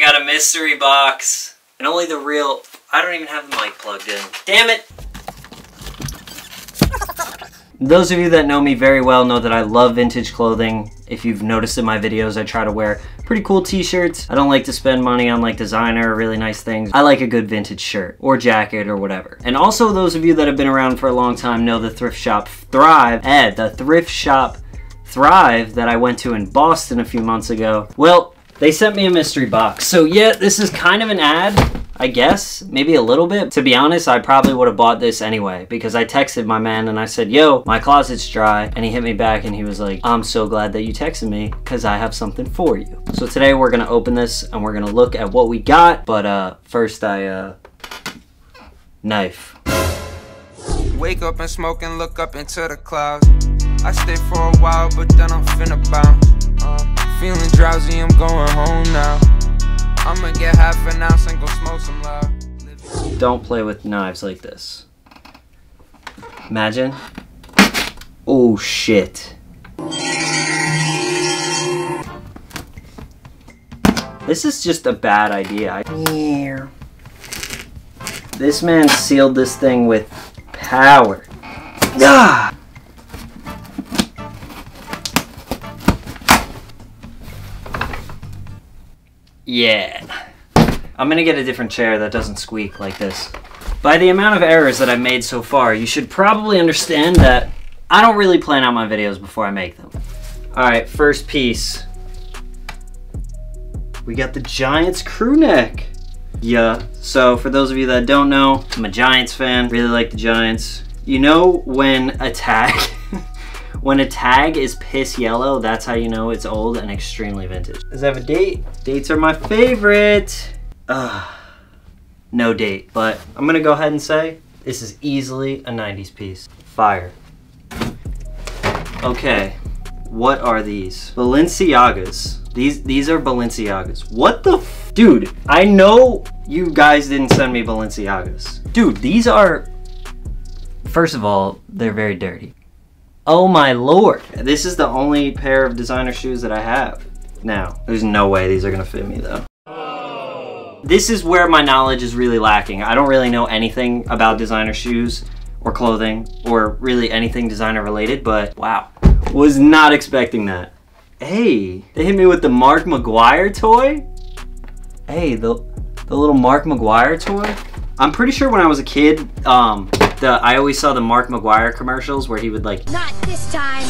got a mystery box. And only the real... I don't even have the mic plugged in. Damn it! Those of you that know me very well know that I love vintage clothing. If you've noticed in my videos, I try to wear pretty cool t-shirts. I don't like to spend money on like designer or really nice things. I like a good vintage shirt or jacket or whatever. And also those of you that have been around for a long time know the thrift shop Thrive, Ed, the thrift shop Thrive that I went to in Boston a few months ago. Well, they sent me a mystery box. So yeah, this is kind of an ad I guess, maybe a little bit. To be honest, I probably would have bought this anyway because I texted my man and I said, yo, my closet's dry. And he hit me back and he was like, I'm so glad that you texted me because I have something for you. So today we're going to open this and we're going to look at what we got. But uh, first I, uh, knife. Wake up and smoke and look up into the clouds. I stay for a while, but then I'm finna bounce. Uh, feeling drowsy, I'm going home now. I'ma get half an ounce and go smoke some loud. Don't play with knives like this. Imagine. Oh shit. This is just a bad idea. Yeah. This man sealed this thing with power. Ah! Yeah. I'm gonna get a different chair that doesn't squeak like this. By the amount of errors that I've made so far, you should probably understand that I don't really plan out my videos before I make them. Alright, first piece. We got the Giants crew neck. Yeah, so for those of you that don't know, I'm a Giants fan, really like the Giants. You know when a tag When a tag is piss yellow, that's how you know it's old and extremely vintage. Does it have a date? Dates are my favorite. Ugh, no date, but I'm gonna go ahead and say this is easily a 90s piece. Fire. Okay, what are these? Balenciagas. These these are Balenciagas. What the Dude, I know you guys didn't send me Balenciagas. Dude, these are... First of all, they're very dirty. Oh my lord. This is the only pair of designer shoes that I have now. There's no way these are gonna fit me though. This is where my knowledge is really lacking. I don't really know anything about designer shoes or clothing or really anything designer related, but wow. Was not expecting that. Hey, they hit me with the Mark McGwire toy? Hey, the, the little Mark McGwire toy? I'm pretty sure when I was a kid, um, the I always saw the Mark McGwire commercials where he would like Not this time.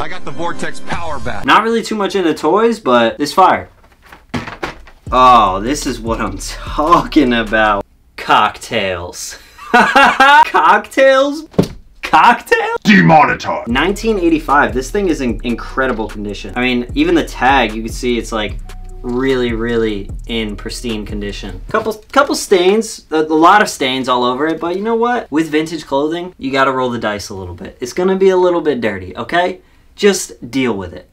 I got the Vortex power back. Not really too much into toys, but this fire. Oh, this is what I'm talking about. Cocktails. Cocktails? Cocktail? Demonetized. 1985. This thing is in incredible condition. I mean, even the tag, you can see it's like really, really in pristine condition. Couple, couple stains, a, a, lot of stains all over it, but you know what? With vintage clothing, you gotta roll the dice a little bit. It's gonna be a little bit dirty, okay? Just deal with it.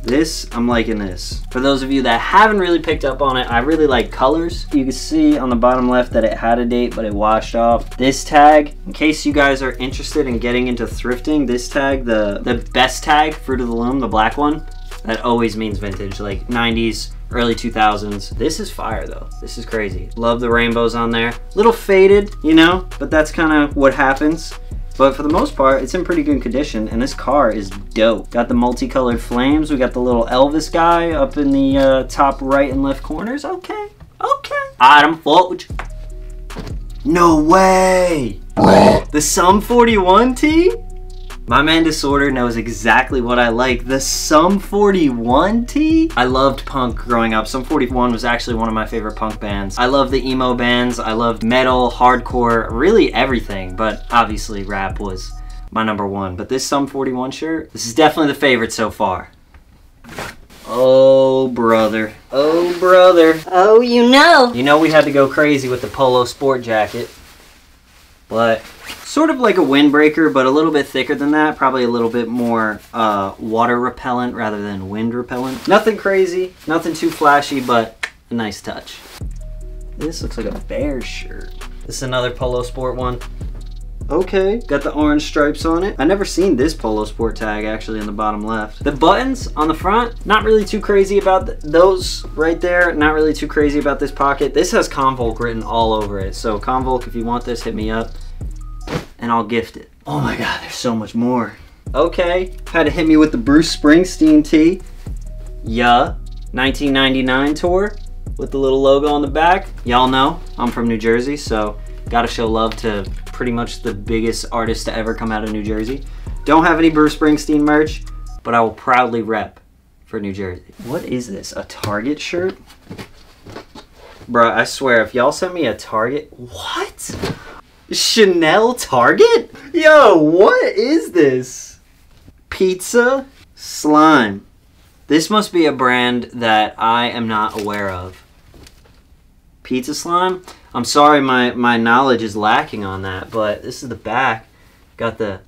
This, I'm liking this. For those of you that haven't really picked up on it, I really like colors. You can see on the bottom left that it had a date, but it washed off. This tag, in case you guys are interested in getting into thrifting, this tag, the, the best tag, Fruit of the Loom, the black one, that always means vintage, like 90s, early 2000s. This is fire though. This is crazy. Love the rainbows on there. Little faded, you know, but that's kind of what happens. But for the most part, it's in pretty good condition, and this car is dope. Got the multicolored flames. We got the little Elvis guy up in the uh, top right and left corners. Okay, okay. Item Forge. No way! the Sum 41 tee? My man Disorder knows exactly what I like. The Sum 41 tee? I loved punk growing up. Sum 41 was actually one of my favorite punk bands. I love the emo bands. I loved metal, hardcore, really everything. But obviously rap was my number one. But this Sum 41 shirt, this is definitely the favorite so far. Oh, brother. Oh, brother. Oh, you know. You know we had to go crazy with the polo sport jacket. But sort of like a windbreaker, but a little bit thicker than that. Probably a little bit more uh, water repellent rather than wind repellent. Nothing crazy, nothing too flashy, but a nice touch. This looks like a bear shirt. This is another Polo Sport one. Okay, got the orange stripes on it. I never seen this Polo Sport tag actually in the bottom left. The buttons on the front, not really too crazy about th those right there. Not really too crazy about this pocket. This has Convolk written all over it. So Convolk, if you want this, hit me up and I'll gift it. Oh my God, there's so much more. Okay, had to hit me with the Bruce Springsteen tee. Yeah, 1999 tour with the little logo on the back. Y'all know I'm from New Jersey, so gotta show love to pretty much the biggest artist to ever come out of New Jersey. Don't have any Bruce Springsteen merch, but I will proudly rep for New Jersey. What is this? A Target shirt? Bruh, I swear, if y'all sent me a Target, what? Chanel Target? Yo, what is this? Pizza slime. This must be a brand that I am not aware of. Pizza slime? I'm sorry my, my knowledge is lacking on that, but this is the back. Got the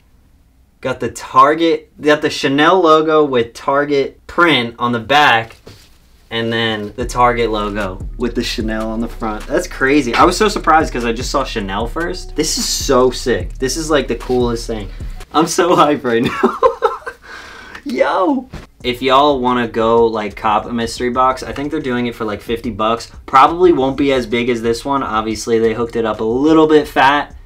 got the Target got the Chanel logo with Target print on the back and then the Target logo with the Chanel on the front. That's crazy. I was so surprised because I just saw Chanel first. This is so sick. This is like the coolest thing. I'm so hyped right now. Yo! If y'all want to go like cop a mystery box, I think they're doing it for like 50 bucks. Probably won't be as big as this one. Obviously, they hooked it up a little bit fat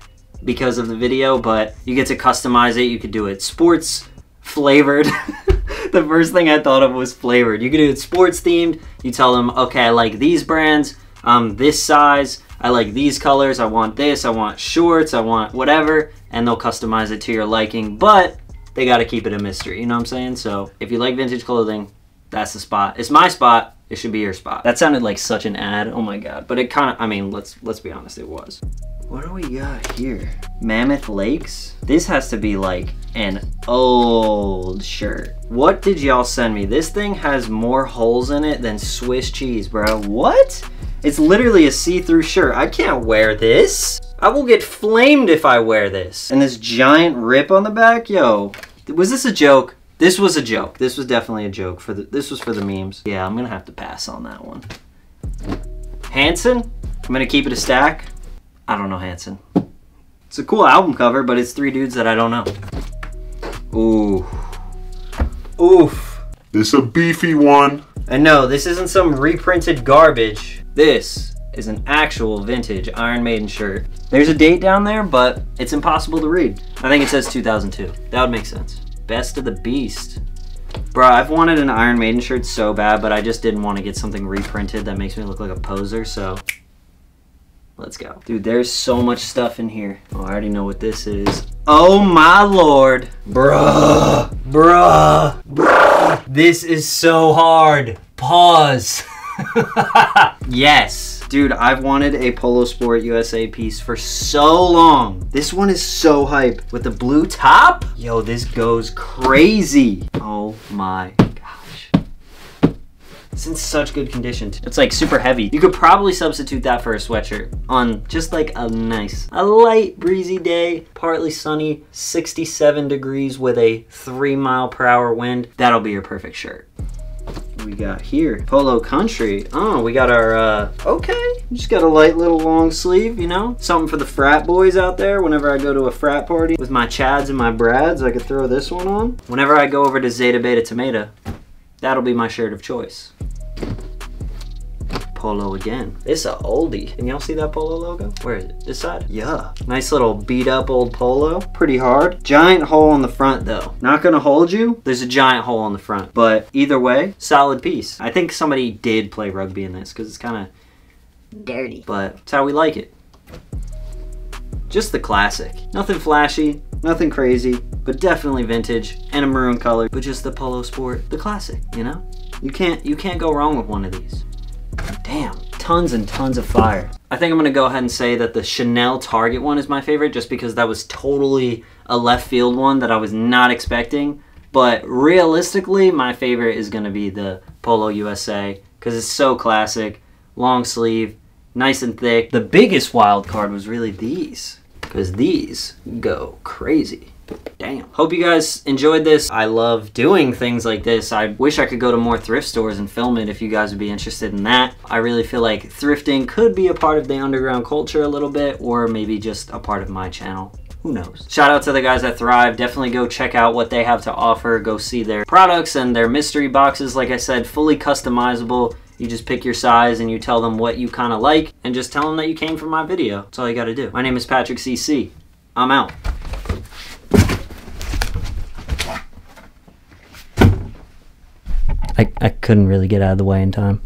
because of the video, but you get to customize it. You could do it sports flavored. the first thing I thought of was flavored. You could do it sports themed. You tell them, okay, I like these brands, um, this size, I like these colors, I want this, I want shorts, I want whatever, and they'll customize it to your liking. But they got to keep it a mystery. You know what I'm saying? So if you like vintage clothing, that's the spot. It's my spot. It should be your spot. That sounded like such an ad. Oh my god. But it kind of. I mean, let's let's be honest. It was. What do we got here? Mammoth Lakes? This has to be like an old shirt. What did y'all send me? This thing has more holes in it than Swiss cheese, bro. What? It's literally a see-through shirt. I can't wear this. I will get flamed if I wear this. And this giant rip on the back, yo. Was this a joke? This was a joke. This was definitely a joke for the this was for the memes. Yeah, I'm gonna have to pass on that one. Hanson? I'm gonna keep it a stack. I don't know Hanson. It's a cool album cover, but it's three dudes that I don't know. Ooh. Oof. This a beefy one. And no, this isn't some reprinted garbage. This is an actual vintage Iron Maiden shirt. There's a date down there, but it's impossible to read. I think it says 2002. That would make sense. Best of the Beast. Bro, I've wanted an Iron Maiden shirt so bad, but I just didn't want to get something reprinted that makes me look like a poser, so let's go. Dude, there's so much stuff in here. Oh, I already know what this is. Oh my lord. Bruh. Bruh. Bruh. This is so hard. Pause. yes. Dude, I've wanted a Polo Sport USA piece for so long. This one is so hype. With the blue top? Yo, this goes crazy. Oh my. It's in such good condition. It's like super heavy. You could probably substitute that for a sweatshirt on just like a nice, a light breezy day, partly sunny, 67 degrees with a three mile per hour wind. That'll be your perfect shirt we got here? Polo Country. Oh, we got our, uh, okay. Just got a light little long sleeve, you know? Something for the frat boys out there. Whenever I go to a frat party with my Chads and my Brads, I could throw this one on. Whenever I go over to Zeta Beta Tomato, that'll be my shirt of choice. Polo again. It's a oldie. Can y'all see that Polo logo? Where is it? This side? Yeah. Nice little beat up old Polo. Pretty hard. Giant hole in the front though. Not gonna hold you. There's a giant hole in the front. But either way, solid piece. I think somebody did play rugby in this because it's kind of Dirty. but it's how we like it. Just the classic. Nothing flashy, nothing crazy, but definitely vintage and a maroon color, but just the Polo Sport, the classic, you know? You can't you can't go wrong with one of these. Damn, tons and tons of fire. I think I'm gonna go ahead and say that the Chanel Target one is my favorite just because that was totally a left field one that I was not expecting. But realistically, my favorite is gonna be the Polo USA because it's so classic, long sleeve, nice and thick. The biggest wild card was really these because these go crazy. Damn. Hope you guys enjoyed this. I love doing things like this. I wish I could go to more thrift stores and film it if you guys would be interested in that. I really feel like thrifting could be a part of the underground culture a little bit or maybe just a part of my channel Who knows? Shout out to the guys at Thrive. Definitely go check out what they have to offer. Go see their products and their mystery boxes. Like I said, fully customizable. You just pick your size and you tell them what you kind of like and just tell them that you came from my video. That's all you got to do. My name is Patrick CC. I'm out. I couldn't really get out of the way in time.